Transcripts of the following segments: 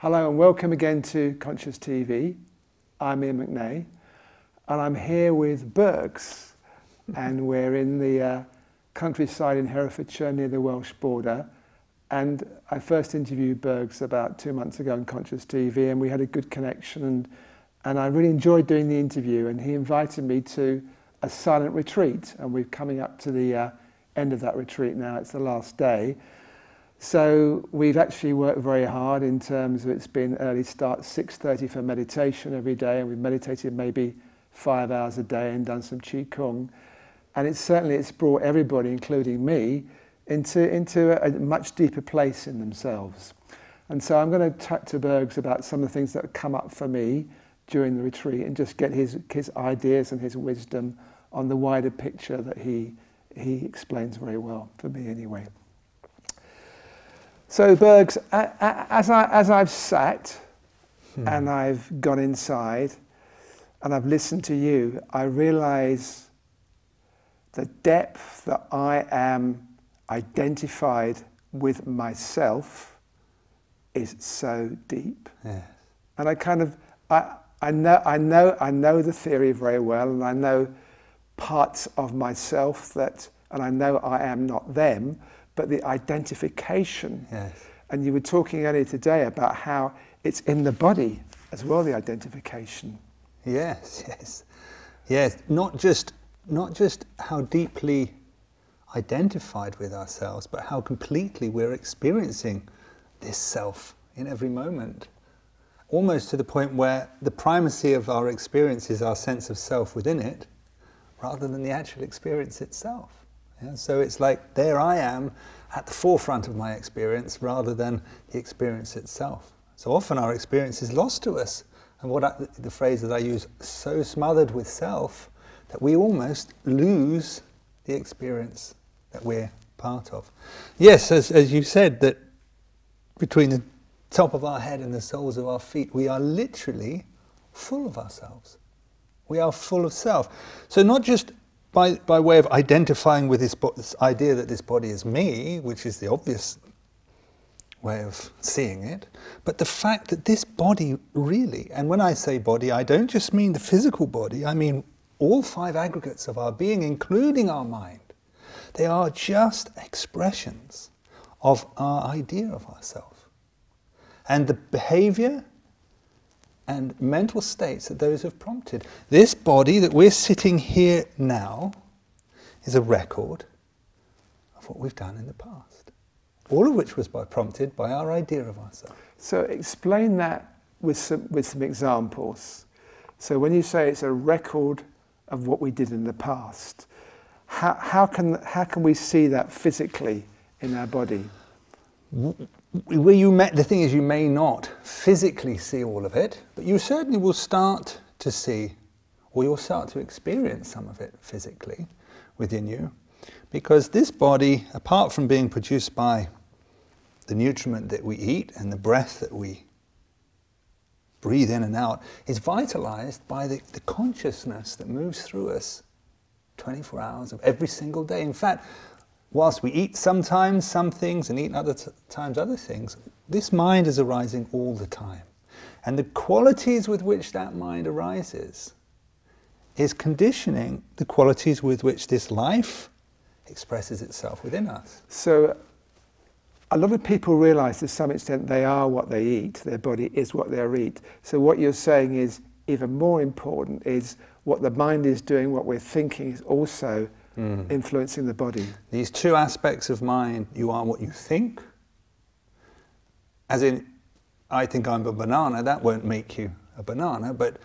Hello and welcome again to Conscious TV. I'm Iain McNay and I'm here with Burgs and we're in the uh, countryside in Herefordshire near the Welsh border and I first interviewed Burgs about two months ago on Conscious TV and we had a good connection and, and I really enjoyed doing the interview and he invited me to a silent retreat and we're coming up to the uh, end of that retreat now, it's the last day. So we've actually worked very hard in terms of it's been early start 6.30 for meditation every day and we've meditated maybe five hours a day and done some qigong. And it's certainly it's brought everybody, including me, into, into a, a much deeper place in themselves. And so I'm going to talk to Burgs about some of the things that have come up for me during the retreat and just get his, his ideas and his wisdom on the wider picture that he, he explains very well, for me anyway. So, Burgs, as, I, as I've sat hmm. and I've gone inside and I've listened to you, I realize the depth that I am identified with myself is so deep. Yes. And I kind of, I, I, know, I, know, I know the theory very well, and I know parts of myself that, and I know I am not them, but the identification. Yes. And you were talking earlier today about how it's in the body as well, the identification. Yes, yes. Yes, not just, not just how deeply identified with ourselves, but how completely we're experiencing this self in every moment. Almost to the point where the primacy of our experience is our sense of self within it, rather than the actual experience itself. So it's like there I am at the forefront of my experience rather than the experience itself. So often our experience is lost to us. And what I, the phrase that I use, so smothered with self, that we almost lose the experience that we're part of. Yes, as, as you said, that between the top of our head and the soles of our feet, we are literally full of ourselves. We are full of self. So not just by, by way of identifying with this, this idea that this body is me, which is the obvious way of seeing it, but the fact that this body really, and when I say body, I don't just mean the physical body, I mean all five aggregates of our being, including our mind, they are just expressions of our idea of ourselves. And the behavior and mental states that those have prompted. This body that we're sitting here now is a record of what we've done in the past, all of which was by, prompted by our idea of ourselves. So explain that with some, with some examples. So when you say it's a record of what we did in the past, how, how, can, how can we see that physically in our body? Where you met the thing is, you may not physically see all of it, but you certainly will start to see, or you'll start to experience some of it physically within you. Because this body, apart from being produced by the nutriment that we eat and the breath that we breathe in and out, is vitalized by the, the consciousness that moves through us 24 hours of every single day. In fact, whilst we eat sometimes some things and eat other times other things, this mind is arising all the time. And the qualities with which that mind arises is conditioning the qualities with which this life expresses itself within us. So, a lot of people realize to some extent they are what they eat, their body is what they eat. So, what you're saying is even more important is what the mind is doing, what we're thinking is also mm. influencing the body. These two aspects of mind you are what you think, as in, I think I'm a banana, that won't make you a banana, but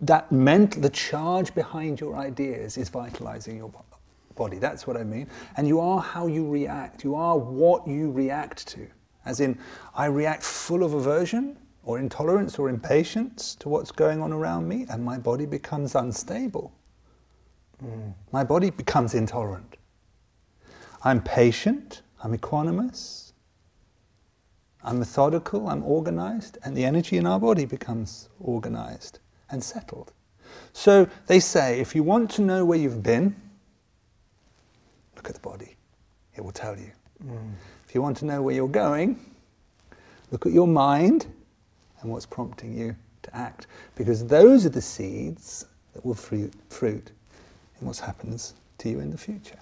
that meant the charge behind your ideas is vitalizing your body. That's what I mean. And you are how you react. You are what you react to. As in, I react full of aversion or intolerance or impatience to what's going on around me, and my body becomes unstable. Mm. My body becomes intolerant. I'm patient, I'm equanimous, I'm methodical, I'm organized, and the energy in our body becomes organized and settled. So they say if you want to know where you've been, look at the body, it will tell you. Mm. If you want to know where you're going, Look at your mind and what's prompting you to act. Because those are the seeds that will fruit, fruit in what happens to you in the future.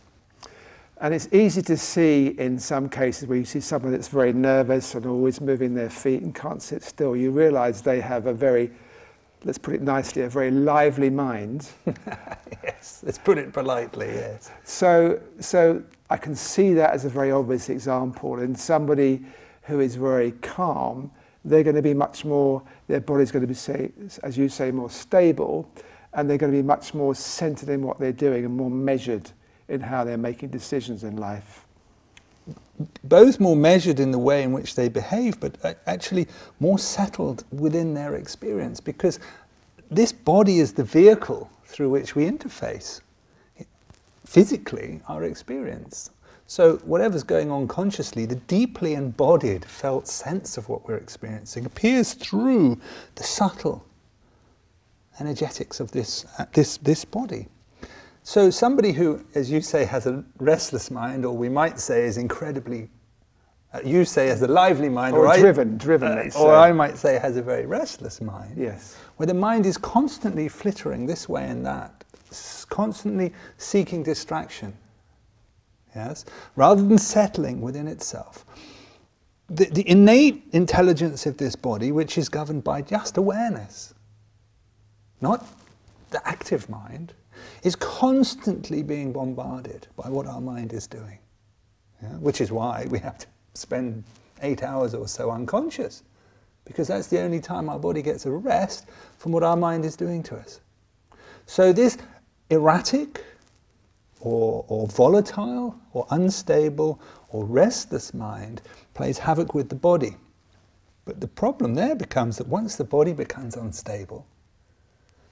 And it's easy to see in some cases where you see someone that's very nervous and always moving their feet and can't sit still, you realize they have a very, let's put it nicely, a very lively mind. yes, let's put it politely, yes. So, so I can see that as a very obvious example. In somebody who is very calm, they're going to be much more, their body's going to be, say, as you say, more stable, and they're going to be much more centered in what they're doing and more measured in how they're making decisions in life. Both more measured in the way in which they behave, but actually more settled within their experience because this body is the vehicle through which we interface physically our experience. So, whatever's going on consciously, the deeply embodied felt sense of what we're experiencing appears through the subtle energetics of this, uh, this, this body. So somebody who, as you say, has a restless mind, or we might say is incredibly, uh, you say has a lively mind, or, or driven, I, driven, uh, or I might say has a very restless mind. Yes. Where the mind is constantly flittering this way and that, constantly seeking distraction. Yes, rather than settling within itself. The, the innate intelligence of this body, which is governed by just awareness, not the active mind, is constantly being bombarded by what our mind is doing. Yeah? Which is why we have to spend eight hours or so unconscious, because that's the only time our body gets a rest from what our mind is doing to us. So, this erratic or, or volatile or unstable or restless mind plays havoc with the body. But the problem there becomes that once the body becomes unstable,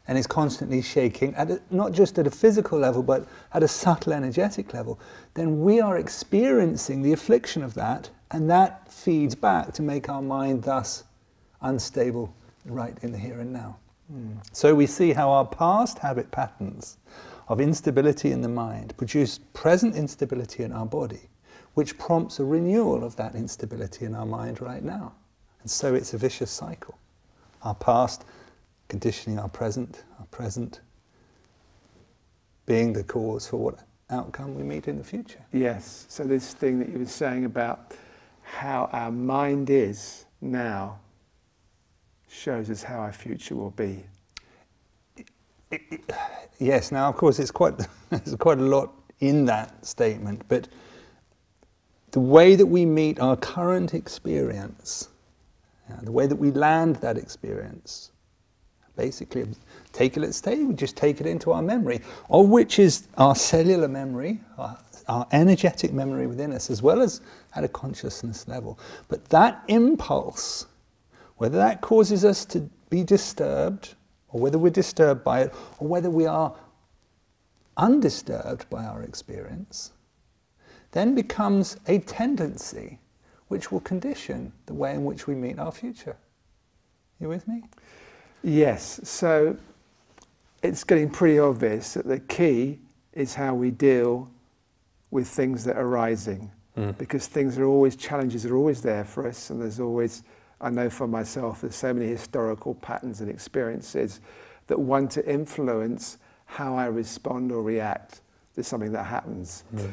and is constantly shaking, at a, not just at a physical level, but at a subtle energetic level, then we are experiencing the affliction of that, and that feeds back to make our mind thus unstable right in the here and now. Mm. So we see how our past habit patterns of instability in the mind produce present instability in our body, which prompts a renewal of that instability in our mind right now. And so it's a vicious cycle. Our past conditioning our present, our present being the cause for what outcome we meet in the future. Yes. So this thing that you were saying about how our mind is now shows us how our future will be. It, it, it, yes. Now, of course, it's quite there's quite a lot in that statement, but the way that we meet our current experience, uh, the way that we land that experience, basically take it at stay, we just take it into our memory, of which is our cellular memory, our, our, energetic memory within us, as well as at a consciousness level. But that impulse, whether that causes us to be disturbed, or whether we're disturbed by it, or whether we are undisturbed by our experience, then becomes a tendency which will condition the way in which we meet our future. You with me? Yes, so it's getting pretty obvious that the key is how we deal with things that are rising mm. because things are always, challenges are always there for us, and there's always, I know for myself, there's so many historical patterns and experiences that want to influence how I respond or react to something that happens. Mm.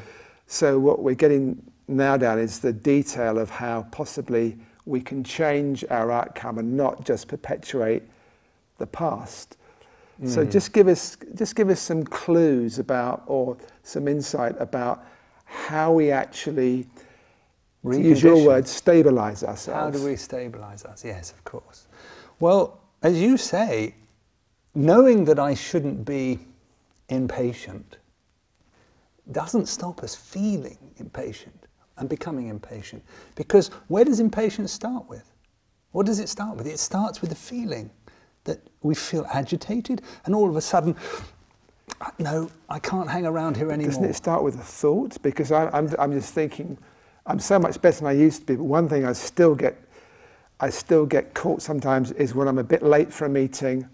So, what we're getting now down is the detail of how possibly we can change our outcome and not just perpetuate the past. Mm. So just give us just give us some clues about or some insight about how we actually use your word stabilize ourselves. How do we stabilize us? Yes, of course. Well, as you say, knowing that I shouldn't be impatient doesn't stop us feeling impatient and becoming impatient. Because where does impatience start with? What does it start with? It starts with the feeling that we feel agitated and all of a sudden, no, I can't hang around here anymore. Doesn't it start with a thought? Because I, I'm, I'm just thinking, I'm so much better than I used to be, but one thing I still get, I still get caught sometimes is when I'm a bit late for a meeting,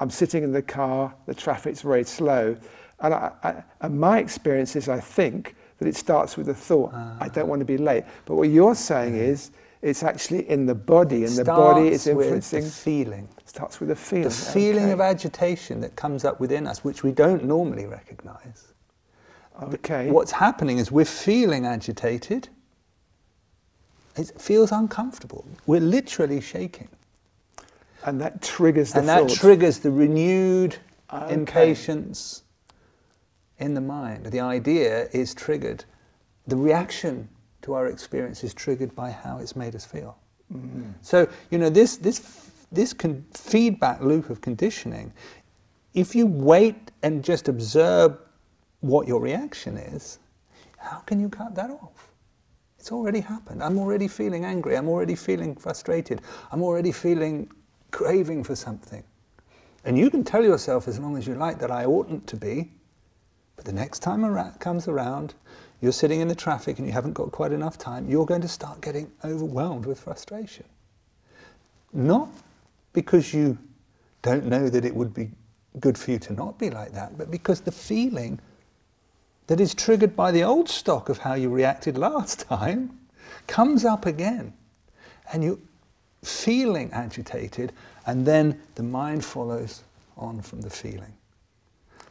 I'm sitting in the car, the traffic's very slow, and, I, I, and my experience is I think that it starts with a thought, uh, I don't want to be late. But what you're saying is, it's actually in the body, and the body is Starts with influencing. the feeling. starts with a feeling. The feeling okay. of agitation that comes up within us, which we don't normally recognize. Okay. What's happening is we're feeling agitated. It feels uncomfortable. We're literally shaking. And that triggers the and that triggers the renewed Okay. impatience in the mind. The idea is triggered. The reaction to our experience is triggered by how it's made us feel. Mm-hmm. So, you know, this, this, this con- feedback loop of conditioning, if you wait and just observe what your reaction is, how can you cut that off? It's already happened. I'm already feeling angry. I'm already feeling frustrated. I'm already feeling craving for something. And you can tell yourself as long as you like that I oughtn't to be, but the next time a rat comes around, you're sitting in the traffic and you haven't got quite enough time, you're going to start getting overwhelmed with frustration. Not because you don't know that it would be good for you to not be like that, but because the feeling that is triggered by the old stock of how you reacted last time comes up again. And you're feeling agitated, and then the mind follows on from the feeling.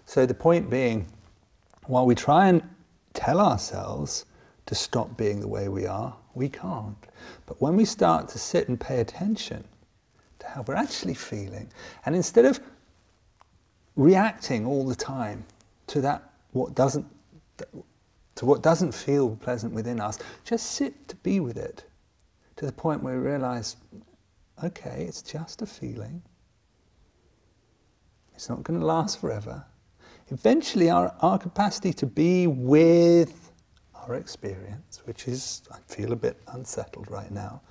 So the point being, while we try and tell ourselves to stop being the way we are, we can't. But when we start to sit and pay attention to how we're actually feeling, and instead of reacting all the time to that what doesn't to what doesn't feel pleasant within us, just sit to be with it to the point where we realize, okay, it's just a feeling. It's not going to last forever. Eventually, our, our capacity to be with our experience, which is, I feel a bit unsettled right now,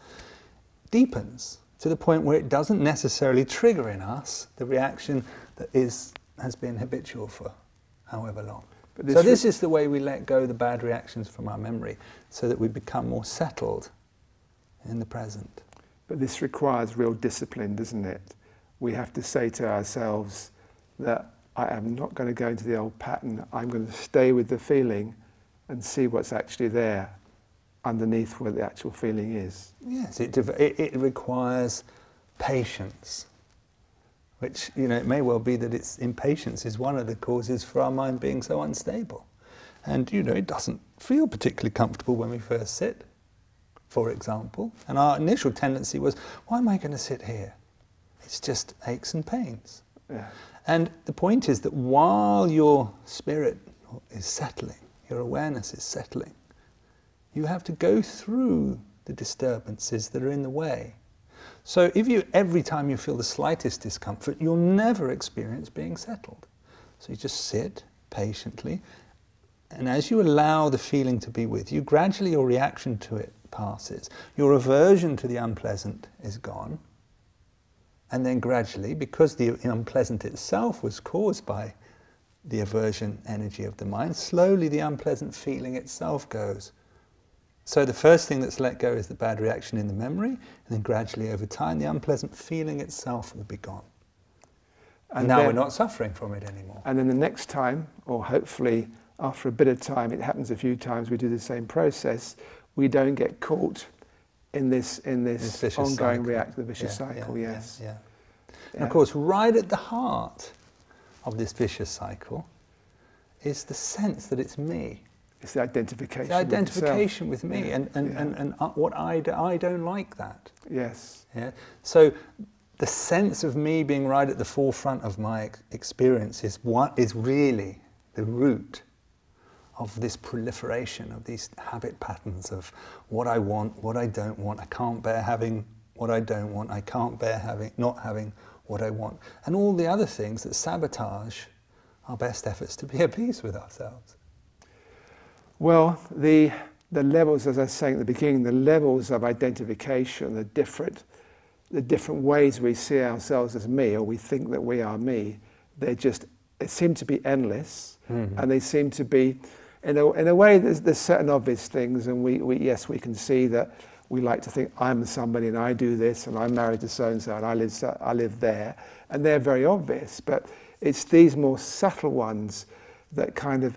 deepens to the point where it doesn't necessarily trigger in us the reaction that is, has been habitual for however long. But this so this is the way we let go the bad reactions from our memory so that we become more settled in the present. But this requires real discipline, doesn't it? We have to say to ourselves that I am not going to go into the old pattern. I'm going to stay with the feeling and see what's actually there underneath where the actual feeling is. Yes, it, it, it requires patience, which, you know, it may well be that it's impatience is one of the causes for our mind being so unstable. And, you know, it doesn't feel particularly comfortable when we first sit, for example. And our initial tendency was, why am I going to sit here? It's just aches and pains. Yeah. And the point is that while your spirit is settling, your awareness is settling, you have to go through the disturbances that are in the way. So if you every time you feel the slightest discomfort, you'll never experience being settled. So you just sit patiently, and as you allow the feeling to be with you, gradually your reaction to it passes. Your aversion to the unpleasant is gone. And then gradually, because the unpleasant itself was caused by the aversion energy of the mind, slowly the unpleasant feeling itself goes. So the first thing that's let go is the bad reaction in the memory, and then gradually over time, the unpleasant feeling itself will be gone. And, now then- we're not suffering from it anymore. And then the next time, or hopefully after a bit of time, it happens a few times, we do the same process, we don't get caught in this, in this, This ongoing cycle. react, the vicious Yeah, cycle, yeah, yes. Yeah. And of course, right at the heart of this vicious cycle is the sense that it's me. It's the identification. The identification with me Yeah, and, and, and, and uh, what I, do, I don't like that. Yes. Yeah? So the sense of me being right at the forefront of my experience is, what is really the root of this proliferation of these habit patterns of what I want, what I don't want. I can't bear having what I don't want. I can't bear having not having what I want, and all the other things that sabotage our best efforts to be at peace with ourselves. Well, the, the levels, as I was saying at the beginning, the levels of identification, the different, the different ways we see ourselves as me, or we think that we are me, they just they seem to be endless, hmm. and they seem to be, in a, in a way, there's, there's certain obvious things, and we, we, yes, we can see that we like to think I'm somebody and I do this, and I'm married to so and so, and I live, so, I live there, and they're very obvious, but it's these more subtle ones that kind of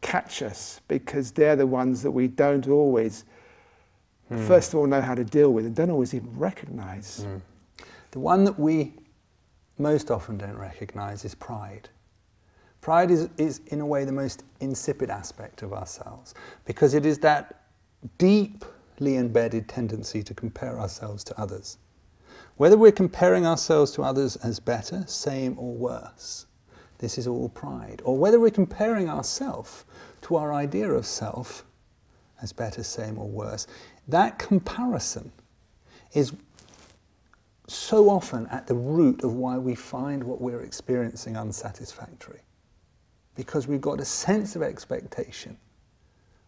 catch us because they're the ones that we don't always hmm. first of all know how to deal with and don't always even recognize. Hmm. The one that we most often don't recognize is pride. Pride is, is, in a way, the most insipid aspect of ourselves because it is that deeply embedded tendency to compare ourselves to others. Whether we're comparing ourselves to others as better, same, or worse, this is all pride. Or whether we're comparing ourselves to our idea of self as better, same, or worse, that comparison is so often at the root of why we find what we're experiencing unsatisfactory. Because we've got a sense of expectation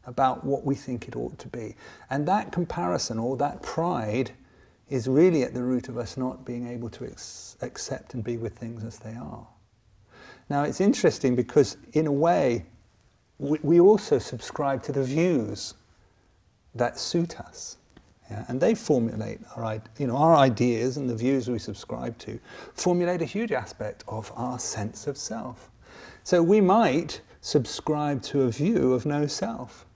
about what we think it ought to be. And that comparison or that pride is really at the root of us not being able to accept and be with things as they are. Now, it's interesting because, in a way, we, we also subscribe to the views that suit us. Yeah? And they formulate our, you know, our ideas and the views we subscribe to, formulate a huge aspect of our sense of self. So we might subscribe to a view of no self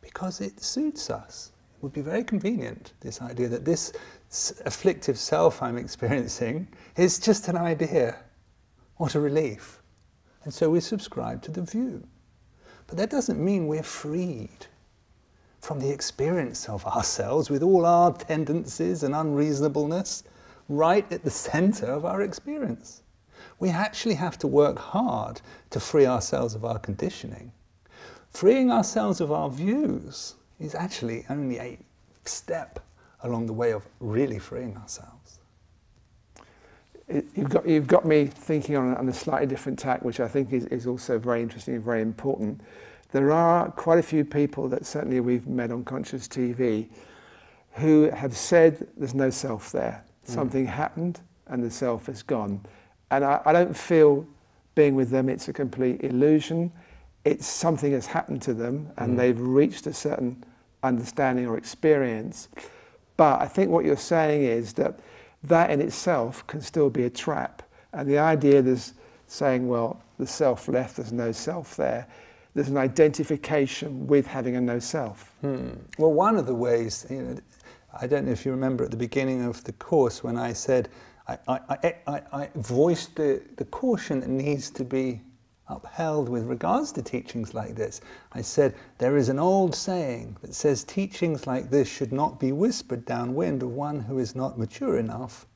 because it suits us. It would be very convenient, this idea that this afflictive self I'm experiencing is just an idea. What a relief. And so we subscribe to the view. But that doesn't mean we're freed from the experience of ourselves with all our tendencies and unreasonableness right at the center of our experience. We actually have to work hard to free ourselves of our conditioning. Freeing ourselves of our views is actually only a step along the way of really freeing ourselves. It, you've, got, you've got me thinking on, on a slightly different tack, which I think is, is also very interesting and very important. There are quite a few people that certainly we've met on Conscious TV who have said there's no self there. Mm. Something happened and the self is gone. And I, I don't feel being with them, it's a complete illusion. It's something has happened to them and mm. they've reached a certain understanding or experience. But I think what you're saying is that that in itself can still be a trap. And the idea is saying, well, the self left, there's no self there. There's an identification with having a no self. Hmm. Well, one of the ways, you know, I don't know if you remember at the beginning of the course when I said I, I, I, I voiced the, the caution that needs to be upheld with regards to teachings like this. I said, there is an old saying that says teachings like this should not be whispered downwind of one who is not mature enough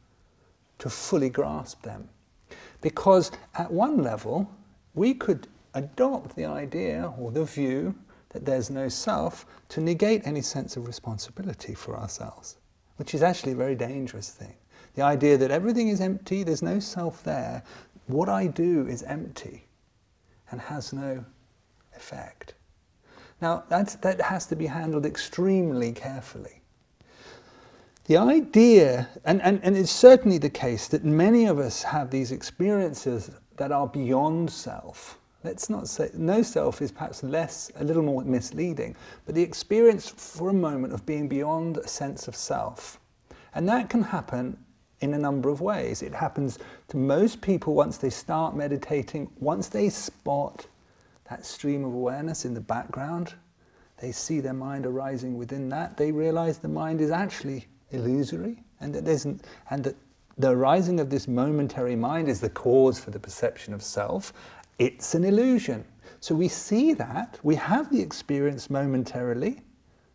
to fully grasp them. Because at one level, we could adopt the idea or the view that there's no self to negate any sense of responsibility for ourselves, which is actually a very dangerous thing. The idea that everything is empty, there's no self there, what I do is empty and has no effect. Now, that has to be handled extremely carefully. The idea, and, and, and it's certainly the case that many of us have these experiences that are beyond self. Let's not say no self is perhaps less, a little more misleading, but the experience for a moment of being beyond a sense of self. And that can happen in a number of ways. It happens to most people once they start meditating, once they spot that stream of awareness in the background, they see their mind arising within that, they realize the mind is actually illusory and that there's and that the arising of this momentary mind is the cause for the perception of self. It's an illusion. So we see that, we have the experience momentarily,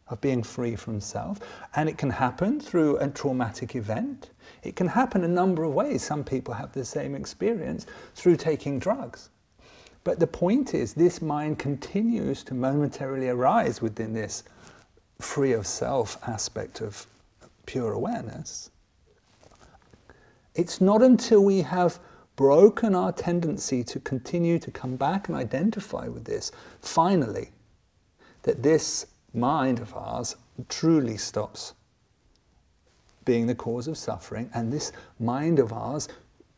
of being free from self. And it can happen through a traumatic event. It can happen a number of ways. Some people have the same experience through taking drugs. But the point is, this mind continues to momentarily arise within this free of self aspect of pure awareness. It's not until we have broken our tendency to continue to come back and identify with this, finally, that this mind of ours truly stops being the cause of suffering, and this mind of ours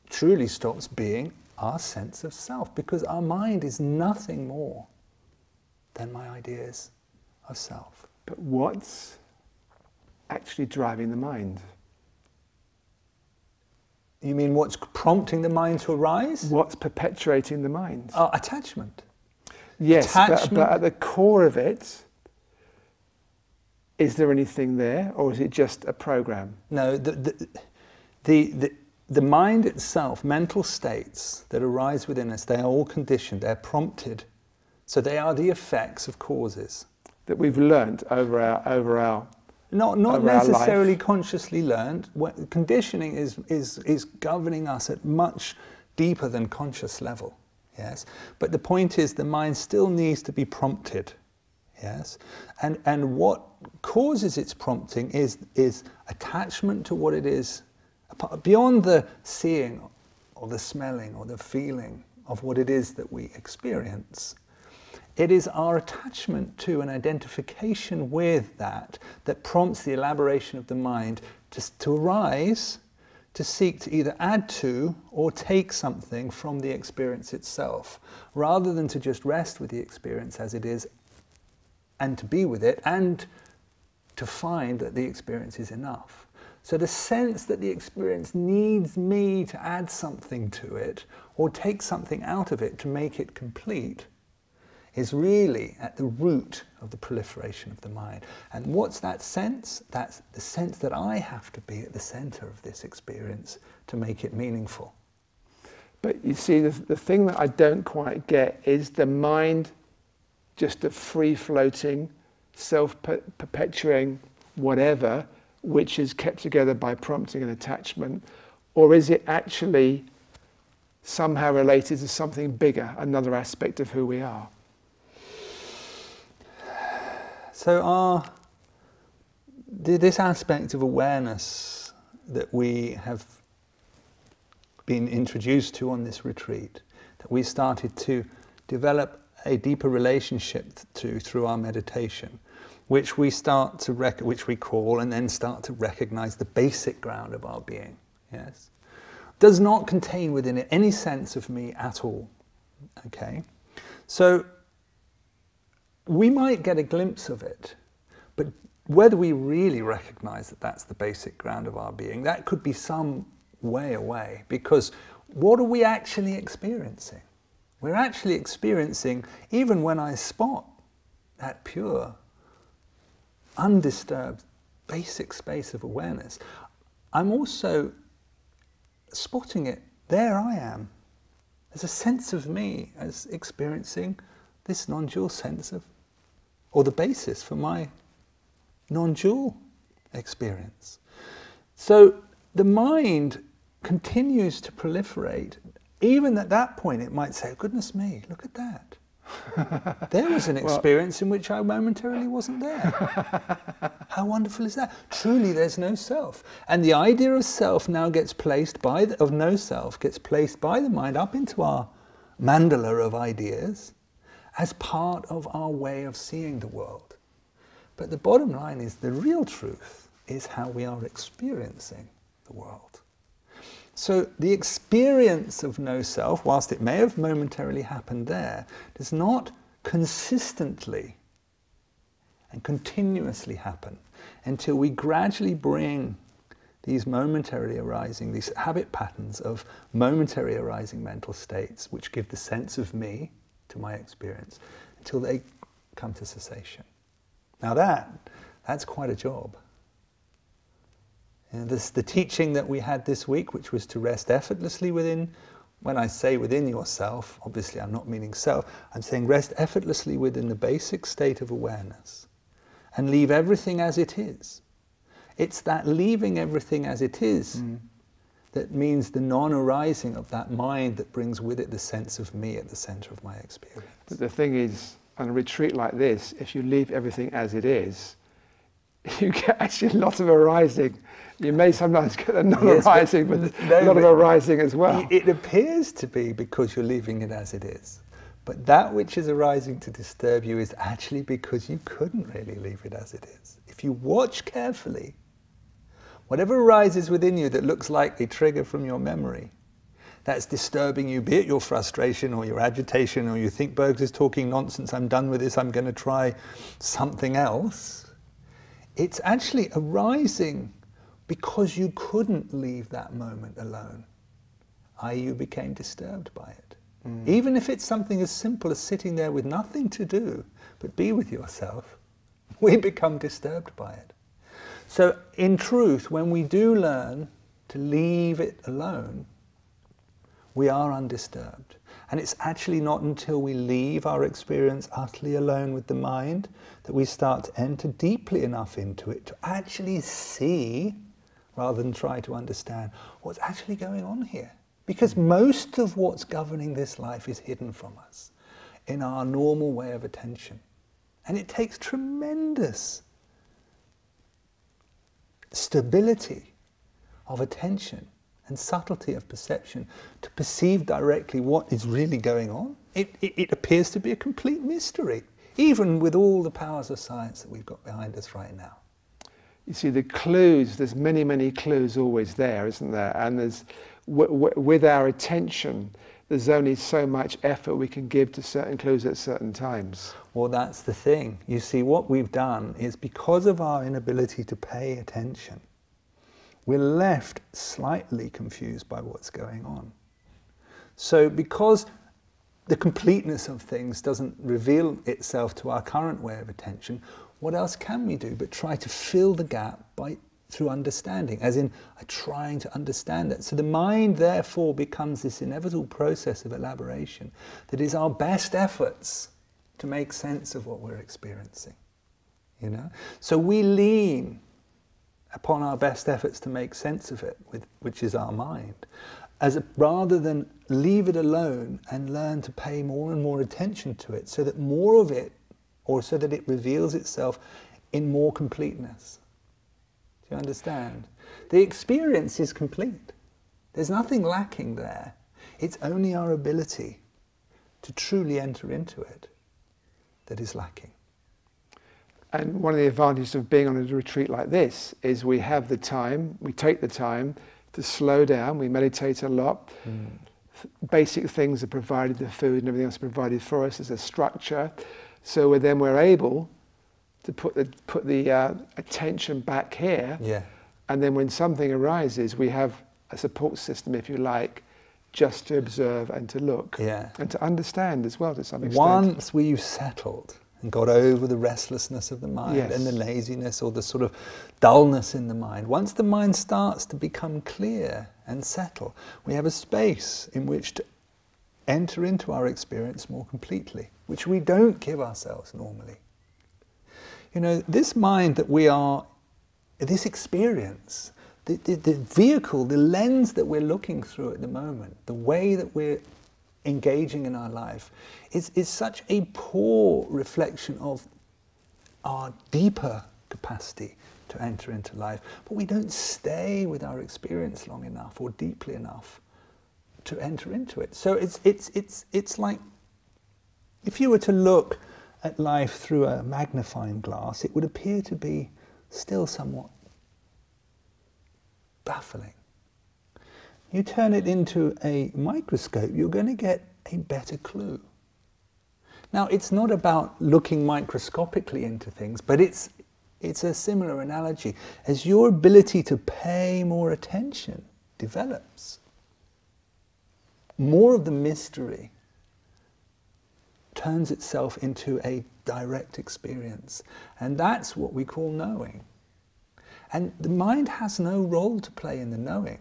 truly stops being our sense of self because our mind is nothing more than my ideas of self. But what's actually driving the mind? You mean what's prompting the mind to arise? What's perpetuating the mind? Uh, attachment. Yes, attachment. But, but at the core of it, is there anything there, or is it just a program? No, the, the, the, the, the mind itself, mental states that arise within us, they are all conditioned, they're prompted. So they are the effects of causes. That we've learnt over our, over our not, not necessarily consciously learned. What- Conditioning is, is, is governing us at much deeper than conscious level. Yes, but the point is, the mind still needs to be prompted. Yes, and and what causes its prompting is is attachment to what it is, beyond the seeing, or the smelling, or the feeling of what it is that we experience. It is our attachment to an identification with that that prompts the elaboration of the mind to, to arise, to seek to either add to or take something from the experience itself, rather than to just rest with the experience as it is and to be with it and to find that the experience is enough. So the sense that the experience needs me to add something to it or take something out of it to make it complete is really at the root of the proliferation of the mind. And what's that sense? That's the sense that I have to be at the center of this experience to make it meaningful. But you see, the, the thing that I don't quite get is the mind just a free floating, self perpetuating whatever, which is kept together by prompting and attachment? Or is it actually somehow related to something bigger, another aspect of who we are? So our this aspect of awareness that we have been introduced to on this retreat, that we started to develop a deeper relationship to through our meditation, which we start to rec- which we call and then start to recognize the basic ground of our being. Yes, does not contain within it any sense of me at all. Okay, so we might get a glimpse of it, but whether we really recognize that that's the basic ground of our being, that could be some way away because what are we actually experiencing? We're actually experiencing, even when I spot that pure, undisturbed, basic space of awareness, I'm also spotting it. There I am. There's a sense of me as experiencing this non dual sense of or the basis for my non dual experience. So the mind continues to proliferate. Even at that point, it might say, Goodness me, look at that. there was an experience in which I momentarily wasn't there. How wonderful is that? Truly, there's no self. And the idea of self now gets placed by, the, of no self, gets placed by the mind up into our mandala of ideas as part of our way of seeing the world. But the bottom line is the real truth is how we are experiencing the world. So the experience of no self, whilst it may have momentarily happened there, does not consistently and continuously happen until we gradually bring these momentarily arising, these habit patterns of momentary arising mental states, which give the sense of me, to my experience until they come to cessation. Now that, that's quite a job. And this, the teaching that we had this week, which was to rest effortlessly within, when I say within yourself, obviously I'm not meaning self, I'm saying rest effortlessly within the basic state of awareness and leave everything as it is. It's that leaving everything as it is mm that means the non arising of that mind that brings with it the sense of me at the center of my experience. But the thing is, on a retreat like this, if you leave everything as it is, you get actually a lot of arising. You may sometimes get a non arising, but, but no, a lot of arising as well. It appears to be because you're leaving it as it is. But that which is arising to disturb you is actually because you couldn't really leave it as it is. If you watch carefully, Whatever arises within you that looks like a trigger from your memory, that's disturbing you, be it your frustration or your agitation, or you think Burgs is talking nonsense, I'm done with this, I'm going to try something else. It's actually arising because you couldn't leave that moment alone, i.e., you became disturbed by it. Mm. Even if it's something as simple as sitting there with nothing to do but be with yourself, We become disturbed by it. So, in truth, when we do learn to leave it alone, we are undisturbed. And it's actually not until we leave our experience utterly alone with the mind that we start to enter deeply enough into it to actually see, rather than try to understand, what's actually going on here. Because most of what's governing this life is hidden from us in our normal way of attention. And it takes tremendous stability of attention and subtlety of perception to perceive directly what is really going on. It, it, it, appears to be a complete mystery, even with all the powers of science that we've got behind us right now. You see, the clues, there's many, many clues always there, isn't there? And there's, with our attention, there's only so much effort we can give to certain clues at certain times. Well, that's the thing. You see, what we've done is because of our inability to pay attention, we're left slightly confused by what's going on. So, because the completeness of things doesn't reveal itself to our current way of attention, what else can we do but try to fill the gap by through understanding, as in uh, trying to understand it. So the mind, therefore, becomes this inevitable process of elaboration that is our best efforts to make sense of what we're experiencing. You know? So we lean upon our best efforts to make sense of it, with, which is our mind, as a, rather than leave it alone and learn to pay more and more attention to it, so that more of it, or so that it reveals itself in more completeness. Do you understand? The experience is complete. There's nothing lacking there. It's only our ability to truly enter into it that is lacking. And one of the advantages of being on a retreat like this is we have the time, we take the time to slow down, we meditate a lot. Mm. Basic things are provided, the food and everything else provided for us as a structure. So then we're able to put the, put the uh, attention back here. Yeah. And then when something arises, we have a support system, if you like, just to observe and to look. Yeah. And to understand as well to some extent. Once we've settled and got over the restlessness of the mind yes. and the laziness or the sort of dullness in the mind, once the mind starts to become clear and settle, we have a space in which to enter into our experience more completely, which we don't give ourselves normally. You know, this mind that we are, this experience, the, the, the vehicle, the lens that we're looking through at the moment, the way that we're engaging in our life, is, is such a poor reflection of our deeper capacity to enter into life. But we don't stay with our experience long enough or deeply enough to enter into it. So it's, it's, it's, it's like if you were to look at life through a magnifying glass, it would appear to be still somewhat baffling. You turn it into a microscope, you're going to get a better clue. Now, it's not about looking microscopically into things, but it's, it's a similar analogy. As your ability to pay more attention develops, more of the mystery turns itself into a direct experience. And that's what we call knowing. And the mind has no role to play in the knowing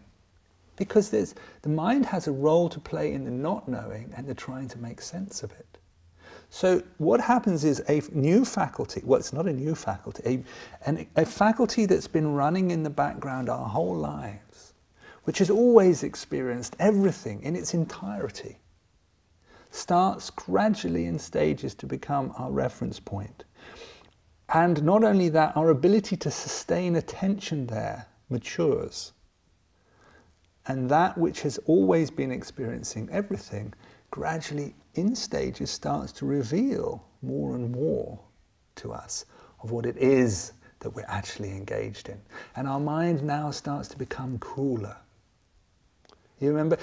because there's, the mind has a role to play in the not knowing and the trying to make sense of it. So what happens is a new faculty, well it's not a new faculty, a, an, a faculty that's been running in the background our whole lives, which has always experienced everything in its entirety, starts gradually in stages to become our reference point. And not only that, our ability to sustain attention there matures. And that which has always been experiencing everything gradually in stages starts to reveal more and more to us of what it is that we're actually engaged in. And our mind now starts to become cooler. You remember,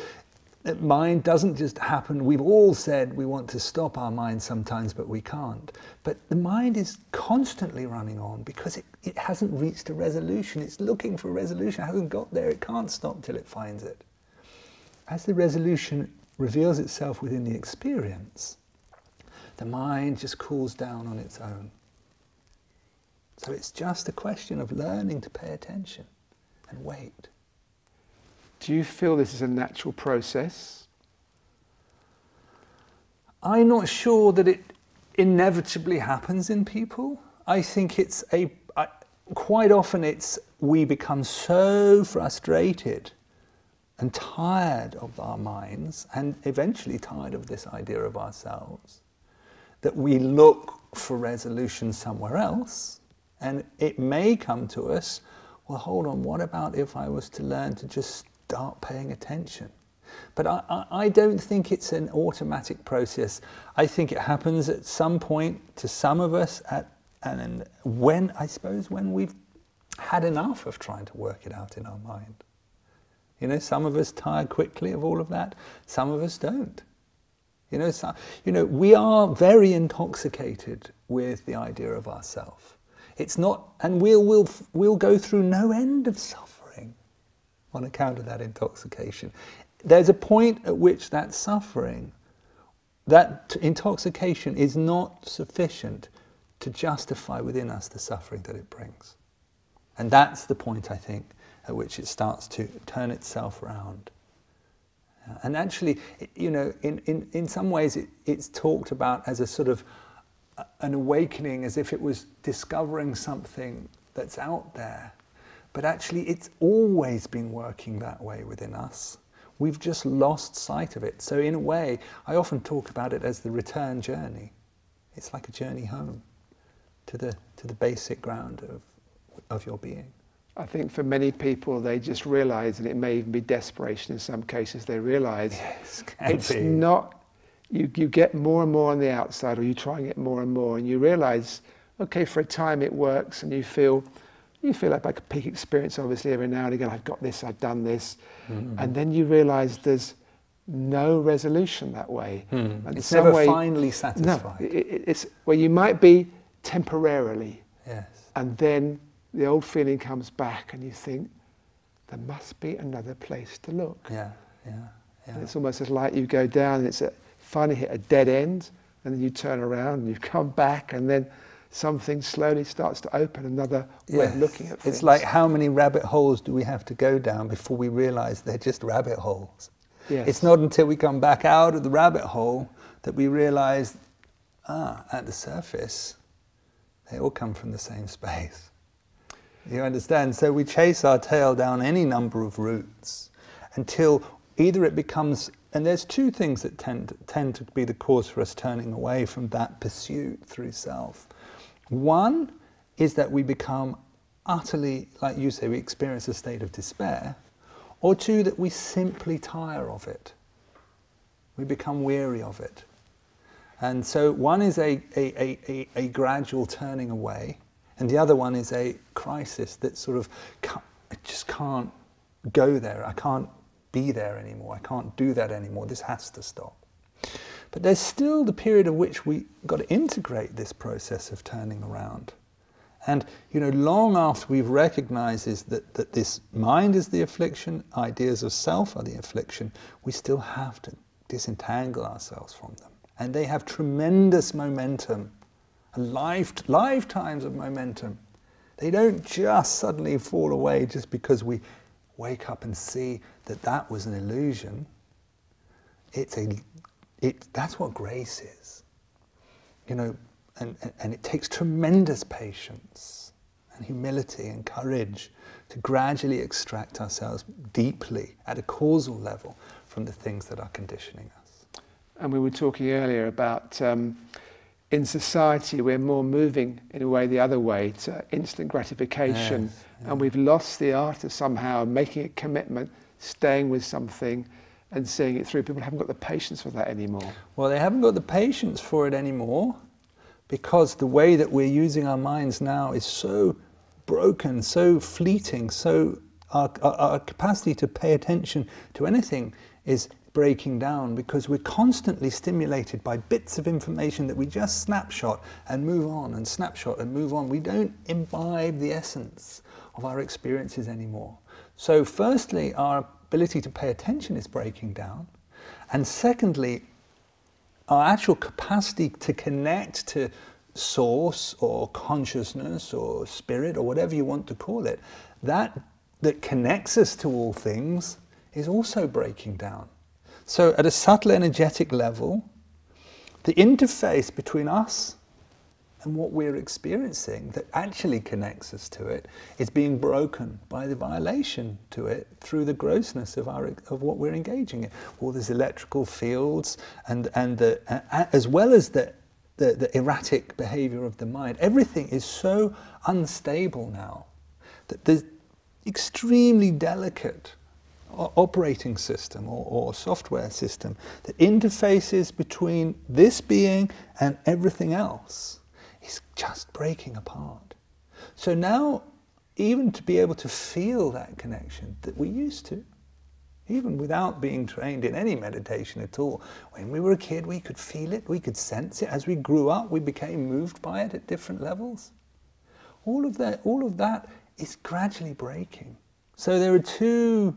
mind doesn't just happen. We've all said we want to stop our mind sometimes, but we can't. But the mind is constantly running on because it, it hasn't reached a resolution. It's looking for a resolution, it hasn't got there. It can't stop till it finds it. As the resolution reveals itself within the experience, the mind just cools down on its own. So it's just a question of learning to pay attention and wait. Do you feel this is a natural process? I'm not sure that it inevitably happens in people. I think it's a I, quite often it's we become so frustrated and tired of our minds and eventually tired of this idea of ourselves that we look for resolution somewhere else and it may come to us well hold on what about if i was to learn to just start paying attention but I, I, don't think it's an automatic process i think it happens at some point to some of us at and when i suppose when we've had enough of trying to work it out in our mind you know, some of us tire quickly of all of that, some of us don't. You know, so, you know, we are very intoxicated with the idea of ourself. It's not, and we'll, we'll, we'll go through no end of suffering on account of that intoxication. There's a point at which that suffering, that intoxication is not sufficient to justify within us the suffering that it brings. And that's the point, I think, at which it starts to turn itself around. Uh, and actually, you know, in, in, in some ways it, it's talked about as a sort of uh, an awakening, as if it was discovering something that's out there. But actually, it's always been working that way within us. We've just lost sight of it. So, in a way, I often talk about it as the return journey. It's like a journey home to the, to the basic ground of, of your being. I think for many people, they just realize, and it may even be desperation in some cases, they realize yes, it's be. not, you, you get more and more on the outside, or you try and get more and more, and you realize, okay, for a time it works, and you feel, you feel like, like a peak experience, obviously, every now and again, I've got this, I've done this. Mm-hmm. And then you realize there's no resolution that way. Mm. It's never way, finally satisfied. No, it, it's where you might be temporarily. Yes. And then the old feeling comes back and you think, there must be another place to look. Yeah, yeah, yeah. And it's almost as like you go down and it's a, finally hit a dead end and then you turn around and you come back and then something slowly starts to open another yes. way of looking at things. It's like how many rabbit holes do we have to go down before we realize they're just rabbit holes? Yes. It's not until we come back out of the rabbit hole that we realize, ah, at the surface, they all come from the same space. You understand? So we chase our tail down any number of routes until either it becomes, and there's two things that tend, tend to be the cause for us turning away from that pursuit through self. One is that we become utterly, like you say, we experience a state of despair, or two, that we simply tire of it. We become weary of it. And so one is a, a, a, a, gradual turning away, and the other one is a crisis that sort of, I just can't go there. I can't be there anymore. I can't do that anymore. This has to stop. But there's still the period of which we got to integrate this process of turning around. And you know, long after we've recognized is that, that this mind is the affliction, ideas of self are the affliction, we still have to disentangle ourselves from them. And they have tremendous momentum life, lifetimes of momentum. They don't just suddenly fall away just because we wake up and see that that was an illusion. It's a, it, that's what grace is. You know, and, and, and it takes tremendous patience and humility and courage to gradually extract ourselves deeply at a causal level from the things that are conditioning us. And we were talking earlier about um, in society, we're more moving in a way the other way to instant gratification, yes, yeah. and we've lost the art of somehow making a commitment, staying with something, and seeing it through. People haven't got the patience for that anymore. Well, they haven't got the patience for it anymore because the way that we're using our minds now is so broken, so fleeting, so our, our, our capacity to pay attention to anything is breaking down because we're constantly stimulated by bits of information that we just snapshot and move on and snapshot and move on. We don't imbibe the essence of our experiences anymore. So, firstly, our ability to pay attention is breaking down. And secondly, our actual capacity to connect to source or consciousness or spirit or whatever you want to call it, that that connects us to all things is also breaking down. So at a subtle energetic level, the interface between us and what we're experiencing that actually connects us to it is being broken by the violation to it through the grossness of our of what we're engaging in. All these electrical fields and and the uh, as well as the, the the erratic behavior of the mind. Everything is so unstable now that the extremely delicate operating system or, or, software system that interfaces between this being and everything else is just breaking apart. So now, even to be able to feel that connection that we used to, even without being trained in any meditation at all, when we were a kid, we could feel it, we could sense it. As we grew up, we became moved by it at different levels. All of that, all of that is gradually breaking. So there are two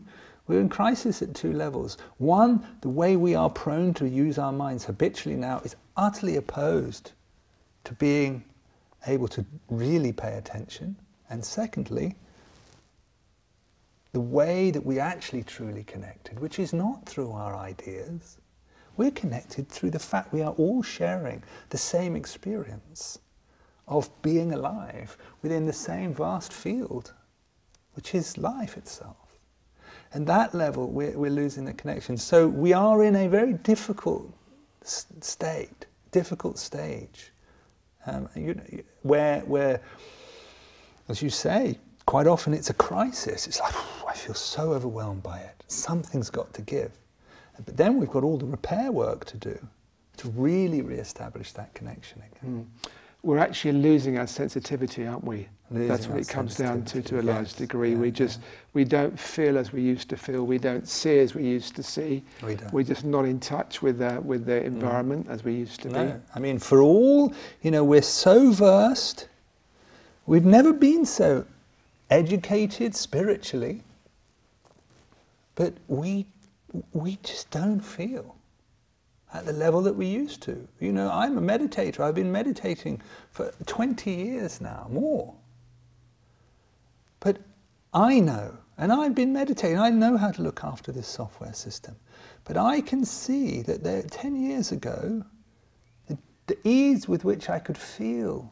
we're in crisis at two levels. One, the way we are prone to use our minds habitually now is utterly opposed to being able to really pay attention. And secondly, the way that we actually truly connected, which is not through our ideas, we're connected through the fact we are all sharing the same experience of being alive within the same vast field, which is life itself. And that level, we're, we're losing the connection. So we are in a very difficult state, difficult stage, um, you know, where, where, as you say, quite often it's a crisis. It's like, I feel so overwhelmed by it. Something's got to give. But then we've got all the repair work to do to really re-establish that connection again. Mm. We're actually losing our sensitivity, aren't we? That's what it comes down to to a large yes. degree. Yeah, we just yeah. we don't feel as we used to feel. We don't see as we used to see. We don't. We're just not in touch with the, with the environment mm. as we used to no. be. I mean, for all you know, we're so versed. We've never been so educated spiritually, but we we just don't feel at the level that we used to. You know, I'm a meditator. I've been meditating for 20 years now, more. But I know, and I've been meditating, I know how to look after this software system. But I can see that there, 10 years ago, the, the ease with which I could feel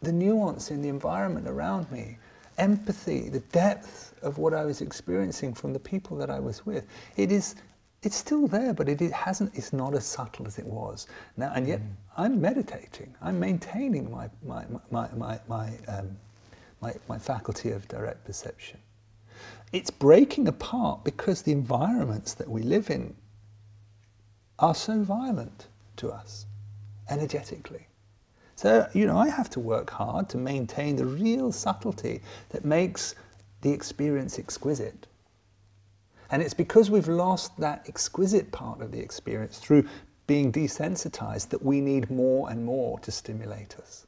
the nuance in the environment around me, empathy, the depth of what I was experiencing from the people that I was with, it is it's still there, but it, it, hasn't. It's not as subtle as it was now. And yet, mm. I'm meditating. I'm maintaining my my my my, my um, my, my faculty of direct perception. It's breaking apart because the environments that we live in are so violent to us energetically. So, you know, I have to work hard to maintain the real subtlety that makes the experience exquisite. And it's because we've lost that exquisite part of the experience through being desensitized that we need more and more to stimulate us.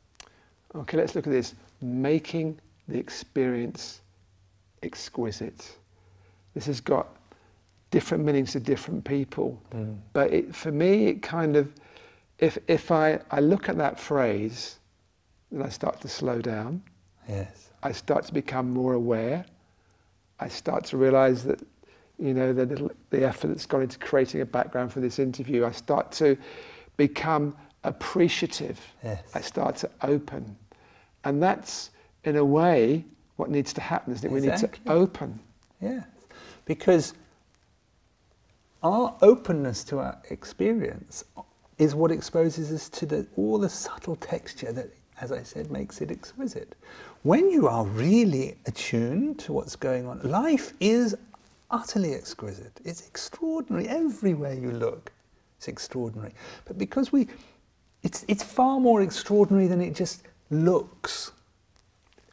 Okay, let's look at this making the experience exquisite. This has got different meanings to different people. Mm. But it, for me, it kind of, if, if I, I look at that phrase, then I start to slow down. Yes. I start to become more aware. I start to realize that, you know, the, little, the effort that's gone into creating a background for this interview. I start to become appreciative. Yes. I start to open. And that's, in a way, what needs to happen is that exactly. we need to open. Yeah, because our openness to our experience is what exposes us to the, all the subtle texture that, as I said, makes it exquisite. When you are really attuned to what's going on, life is utterly exquisite. It's extraordinary everywhere you look. It's extraordinary. But because we, it's, it's far more extraordinary than it just looks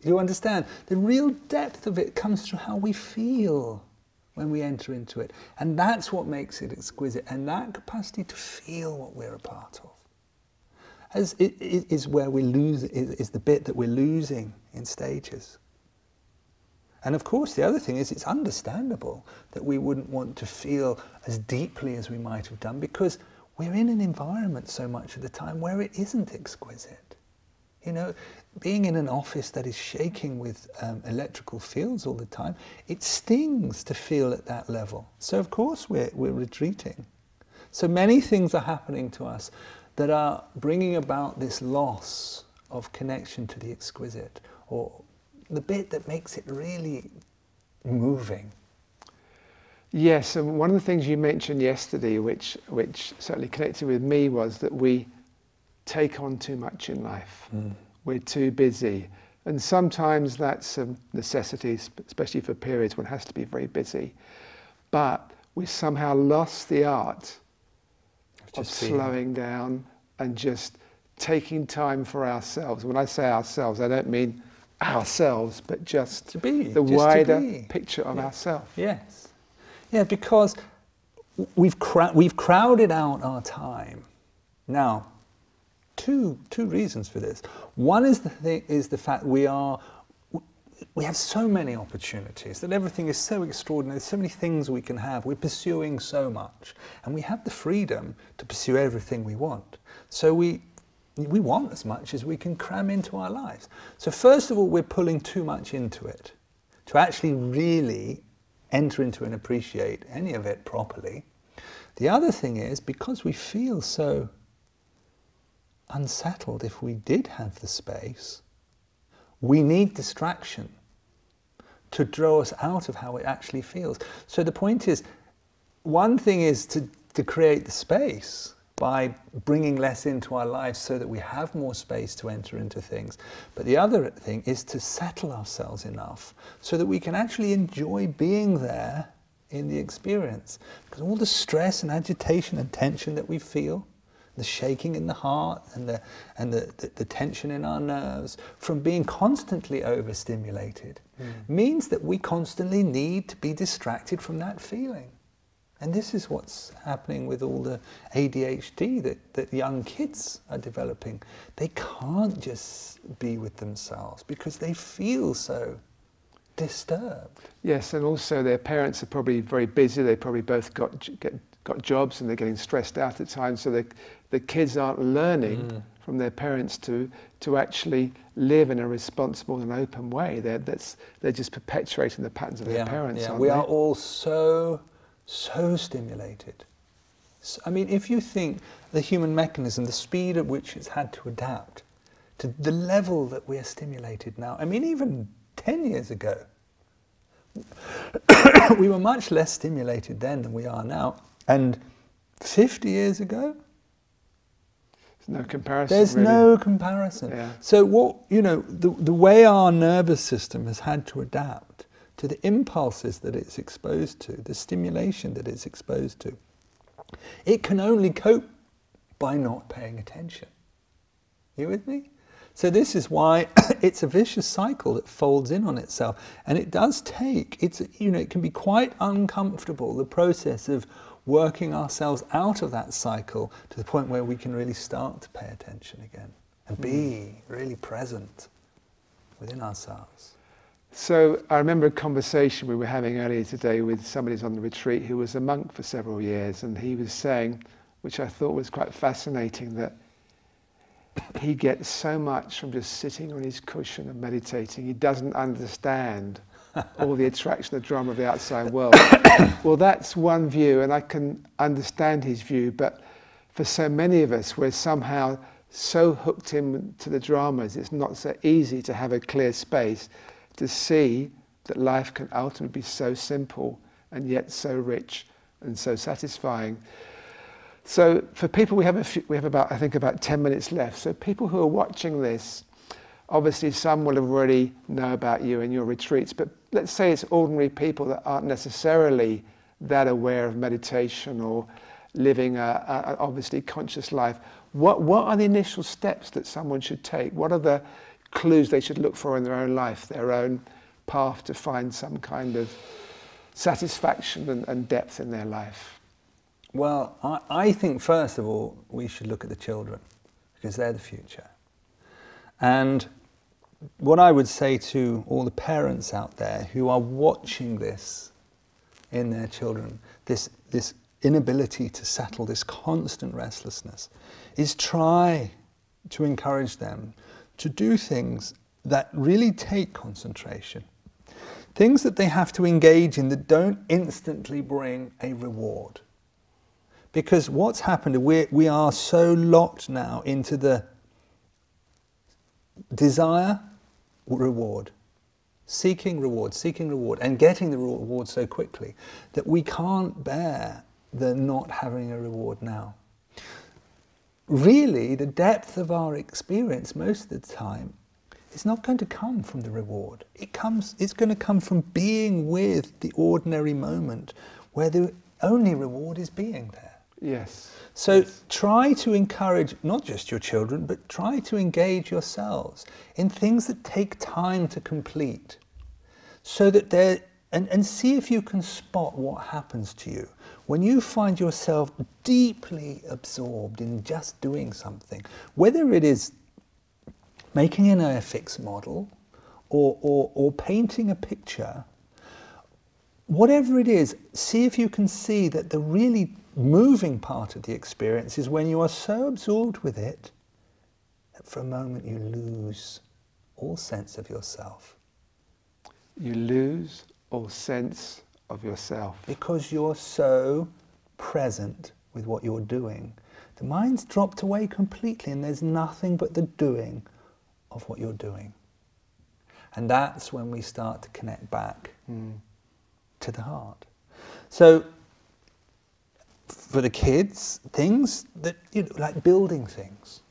you understand? The real depth of it comes through how we feel when we enter into it. And that's what makes it exquisite. And that capacity to feel what we're a part of it is where we lose, is the bit that we're losing in stages. And of course, the other thing is it's understandable that we wouldn't want to feel as deeply as we might have done because we're in an environment so much of the time where it isn't exquisite. You know, being in an office that is shaking with um, electrical fields all the time, it stings to feel at that level. So, of course, we're, we're retreating. So many things are happening to us that are bringing about this loss of connection to the exquisite, or the bit that makes it really moving. Yes, and one of the things you mentioned yesterday, which, which certainly connected with me, was that we take on too much in life. Mm. We're too busy. And sometimes that's a necessity, especially for periods when one has to be very busy. But we somehow lost the art of slowing down and just taking time for ourselves. When I say ourselves, I don't mean ourselves, but just to be, the just wider be. picture of yeah. ourselves. Yes. Yeah, because we've, cr- we've crowded out our time. Now, two, two reasons for this. One is the, thing, is the fact we are we have so many opportunities that everything is so extraordinary. There's so many things we can have. We're pursuing so much, and we have the freedom to pursue everything we want. So we we want as much as we can cram into our lives. So first of all, we're pulling too much into it to actually really enter into and appreciate any of it properly. The other thing is because we feel so unsettled if we did have the space we need distraction to draw us out of how it actually feels. So the point is, one thing is to, to create the space by bringing less into our lives so that we have more space to enter into things. But the other thing is to settle ourselves enough so that we can actually enjoy being there in the experience. Because all the stress and agitation and tension that we feel, the shaking in the heart and the, and the, the, the tension in our nerves from being constantly overstimulated mm. means that we constantly need to be distracted from that feeling. And this is what's happening with all the ADHD that, that young kids are developing. They can't just be with themselves because they feel so disturbed. Yes, and also their parents are probably very busy. They probably both got get, got jobs and they're getting stressed out at times. So they the kids aren't learning mm. from their parents to, to actually live in a responsible and open way. They're, that's, they're just perpetuating the patterns of yeah, their parents. Yeah. we they? are all so, so stimulated. So, I mean, if you think the human mechanism, the speed at which it's had to adapt to the level that we are stimulated now, I mean, even 10 years ago, we were much less stimulated then than we are now. And 50 years ago, there's no comparison. There's really. no comparison. Yeah. So what you know, the the way our nervous system has had to adapt to the impulses that it's exposed to, the stimulation that it's exposed to, it can only cope by not paying attention. You with me? So this is why it's a vicious cycle that folds in on itself, and it does take. It's you know it can be quite uncomfortable the process of working ourselves out of that cycle to the point where we can really start to pay attention again and be mm. really present within ourselves. So I remember a conversation we were having earlier today with somebody who's on the retreat who was a monk for several years, and he was saying, which I thought was quite fascinating, that he gets so much from just sitting on his cushion and meditating. He doesn't understand all the attraction, the drama of the outside world. well, that's one view, and I can understand his view, but for so many of us, we're somehow so hooked into the dramas, it's not so easy to have a clear space to see that life can ultimately be so simple and yet so rich and so satisfying. So for people, we have, a few, we have about, I think, about 10 minutes left. So people who are watching this, obviously some will already know about you and your retreats, but let's say it's ordinary people that aren't necessarily that aware of meditation or living a, a, obviously conscious life. What, what are the initial steps that someone should take? What are the clues they should look for in their own life, their own path to find some kind of satisfaction and, and depth in their life? Well, I, I think first of all, we should look at the children because they're the future. And what I would say to all the parents out there who are watching this in their children, this, this inability to settle, this constant restlessness, is try to encourage them to do things that really take concentration. Things that they have to engage in that don't instantly bring a reward. Because what's happened, we we are so locked now into the desire, reward, seeking reward, seeking reward, and getting the reward so quickly that we can't bear the not having a reward now. Really, the depth of our experience most of the time is not going to come from the reward. It comes, it's going to come from being with the ordinary moment where the only reward is being there. Yes. So yes. try to encourage not just your children, but try to engage yourselves in things that take time to complete so that they're, and, and see if you can spot what happens to you when you find yourself deeply absorbed in just doing something, whether it is making an Airfix model or, or, or painting a picture, whatever it is, see if you can see that the really moving part of the experience is when you are so absorbed with it that for a moment you lose all sense of yourself. You lose all sense of yourself. Because you're so present with what you're doing. The mind's dropped away completely and there's nothing but the doing of what you're doing. And that's when we start to connect back mm. to the heart. So for the kids, things that, you know, like building things,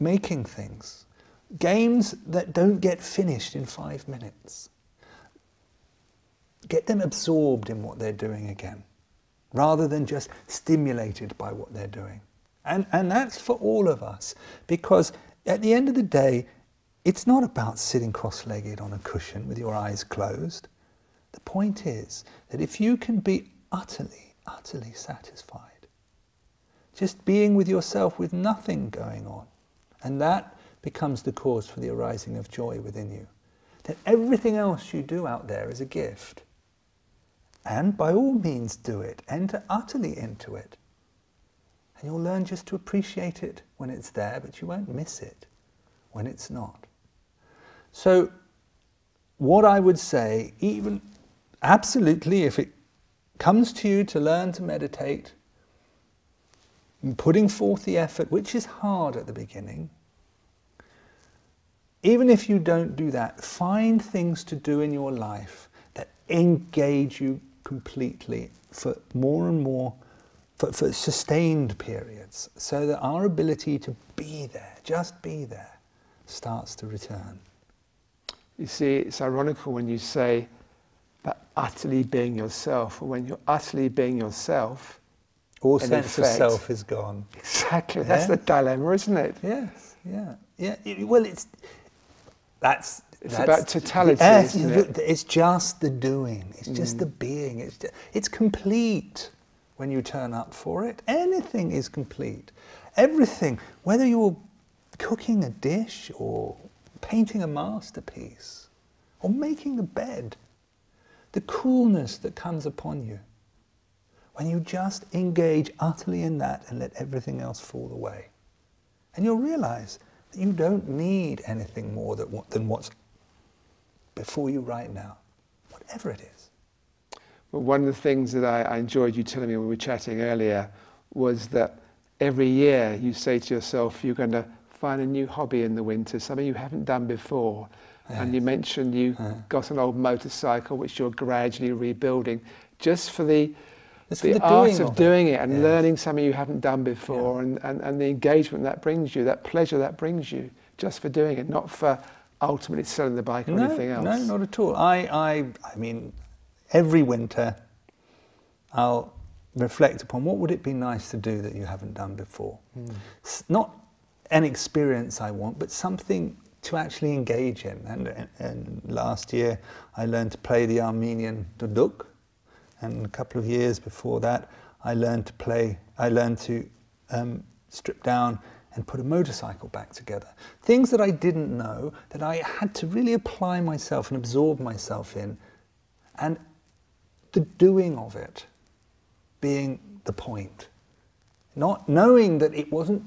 making things, games that don't get finished in five minutes. Get them absorbed in what they're doing again, rather than just stimulated by what they're doing. And, and that's for all of us, because at the end of the day, it's not about sitting cross legged on a cushion with your eyes closed. The point is that if you can be utterly, utterly satisfied. Just being with yourself with nothing going on. And that becomes the cause for the arising of joy within you. Then everything else you do out there is a gift. And by all means do it. Enter utterly into it. And you'll learn just to appreciate it when it's there, but you won't miss it when it's not. So, what I would say, even absolutely, if it comes to you to learn to meditate, putting forth the effort, which is hard at the beginning, even if you don't do that, find things to do in your life that engage you completely for more and more, for, for sustained periods, so that our ability to be there, just be there, starts to return. You see, it's ironical when you say, that utterly being yourself. Or when you're utterly being yourself, all sense effect, of self is gone. Exactly. Yeah? That's the dilemma, isn't it? Yes. Yeah. Yeah. Well, it's that's. It's that's, about totality. Yes, it? It's just the doing. It's mm. just the being. It's just, it's complete when you turn up for it. Anything is complete. Everything, whether you're cooking a dish or painting a masterpiece or making a bed the coolness that comes upon you when you just engage utterly in that and let everything else fall away. And you'll realize that you don't need anything more than what's before you right now, whatever it is. Well, one of the things that I, I enjoyed you telling me when we were chatting earlier was that every year you say to yourself, you're going to find a new hobby in the winter, something you haven't done before. Yes. And you mentioned you uh-huh. got an old motorcycle which you're gradually rebuilding, just for the the, the art of, of doing it, it and yes. learning something you haven't done before, yeah. and, and, and the engagement that brings you, that pleasure that brings you, just for doing it, not for ultimately selling the bike or no, anything else. No, not at all. I, I, I mean, every winter, I'll reflect upon what would it be nice to do that you haven't done before. Mm. Not an experience I want, but something to actually engage in. And, and last year I learned to play the Armenian duduk, and a couple of years before that I learned to play, I learned to um, strip down and put a motorcycle back together. Things that I didn't know, that I had to really apply myself and absorb myself in. And the doing of it being the point. Not knowing that it wasn't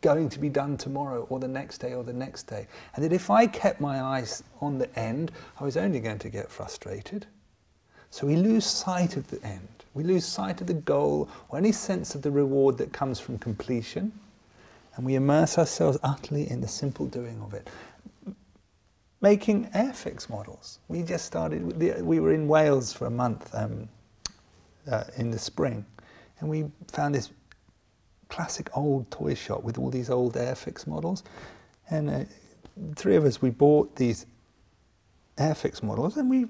going to be done tomorrow or the next day or the next day. And that if I kept my eyes on the end, I was only going to get frustrated. So we lose sight of the end. We lose sight of the goal or any sense of the reward that comes from completion. And we immerse ourselves utterly in the simple doing of it. Making Airfix models. We just started, we were in Wales for a month um, uh, in the spring. And we found this classic old toy shop with all these old Airfix models. And uh, three of us, we bought these Airfix models and we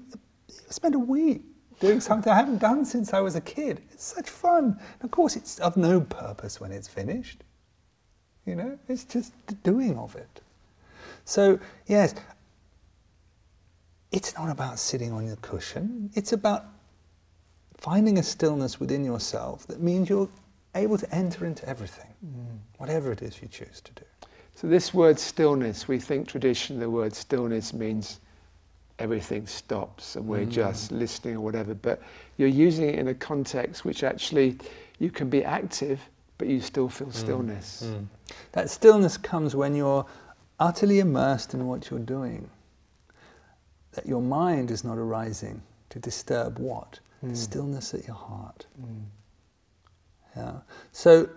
spent a week doing something I haven't done since I was a kid. It's such fun. And of course, it's of no purpose when it's finished. You know, it's just the doing of it. So, yes, it's not about sitting on your cushion. It's about finding a stillness within yourself that means you're able to enter into everything, mm. whatever it is you choose to do. So, this word stillness, we think traditionally the word stillness means everything stops and we're mm. just listening or whatever, but you're using it in a context which actually you can be active, but you still feel mm. stillness. Mm. That stillness comes when you're utterly immersed in what you're doing, that your mind is not arising to disturb what? Mm. Stillness at your heart. Mm. Yeah. So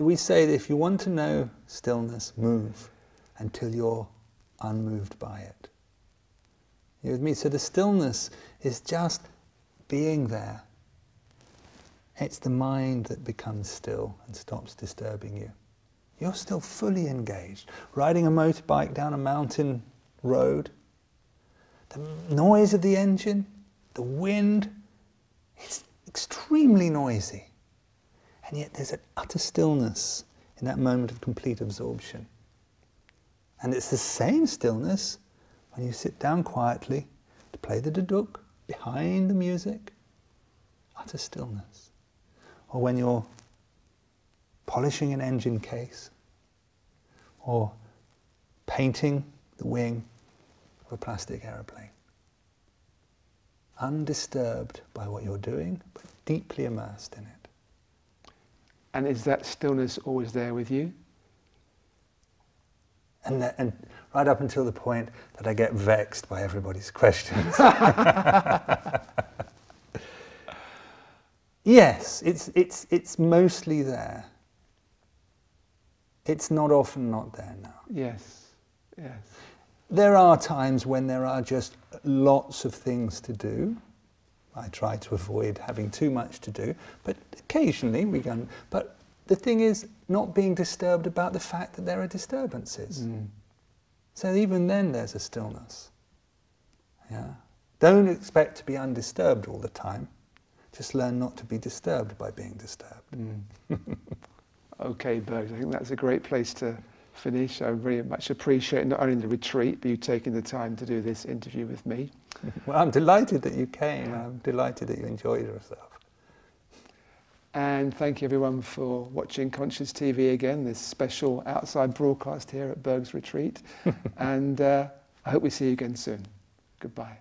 we say that if you want to know stillness, move until you're unmoved by it. You with me? So the stillness is just being there. It's the mind that becomes still and stops disturbing you. You're still fully engaged. Riding a motorbike down a mountain road, the noise of the engine, the wind, it's extremely noisy. And yet there's an utter stillness in that moment of complete absorption. And it's the same stillness when you sit down quietly to play the duduk behind the music, utter stillness. Or when you're polishing an engine case or painting the wing of a plastic aeroplane. Undisturbed by what you're doing, but deeply immersed in it. And is that stillness always there with you? And, that, and right up until the point that I get vexed by everybody's questions. yes, it's, it's, it's mostly there. It's not often not there now. Yes, yes. There are times when there are just lots of things to do I try to avoid having too much to do, but occasionally we can. But the thing is, not being disturbed about the fact that there are disturbances. Mm. So even then, there's a stillness. Yeah. Don't expect to be undisturbed all the time. Just learn not to be disturbed by being disturbed. Mm. okay, Burgs, I think that's a great place to finish. I very much appreciate not only the retreat, but you taking the time to do this interview with me. well, I'm delighted that you came. I'm delighted that you enjoyed yourself. And thank you everyone for watching Conscious TV again, this special outside broadcast here at Burgs' Retreat. and uh, I hope we see you again soon. Goodbye.